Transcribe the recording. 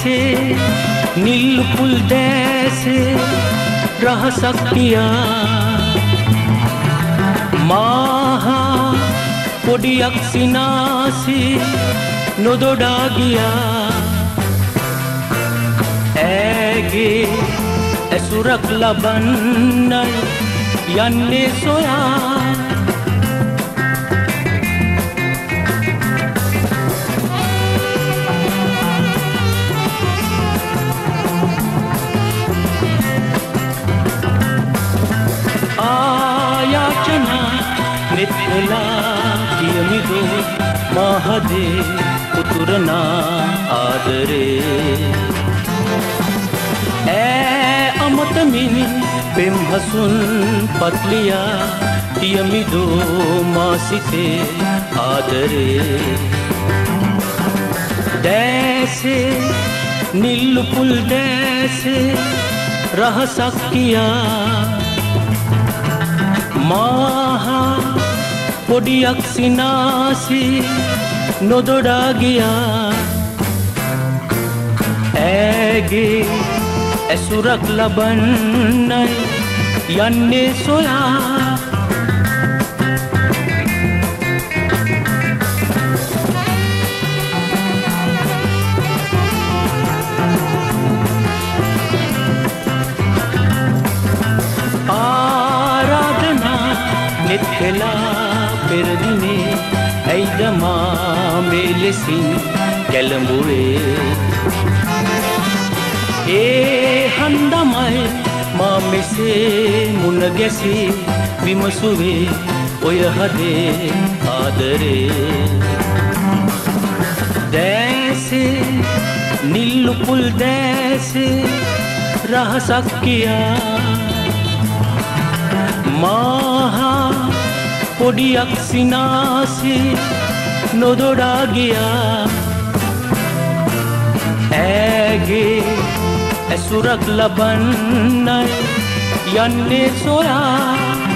දෑසේ නිල්පුල් දෑසේ රහසක් කියා මාහා පොඩියක් සිනාසි නොදොඩා ගියා. ඇගේ ඇසුරක් ලබන්නයි යන්නේ සොයා නෙත්වෙලා කියමිදු මහදේ උතුරනා ආදරේ. ඈ අමතමින් පෙම්හසුන් පත්ලියා කියමිදෝ මාසිතේ ආදරේ. දෑසේ නිල්ලුපුල් දෑසේ රහසක් කියා මාහා පොඩියක් සිනාසි නොදොඩා ගියා. ඇගේ ඇසුරක් ලබන්නයි යන්නේ සොයා. ආරාධනා නෙත් කළා පෙරදිනේ. ඇයිද මා මේ ලෙසින් කැළඹුවේ? ඒ හන්දමයි මා මෙසේ මුණ ගැසී විමසුවේ ඔය හදේ ආදරේ. දෑසේ නිල්ලුපුල් දෑසේ රහසක් කියා. මාහා පොඩියක් සිනාසි නොදොඩා ගියා. ඇගේ ඇසුරක් ලබන්නයි යන්නේ සොයා.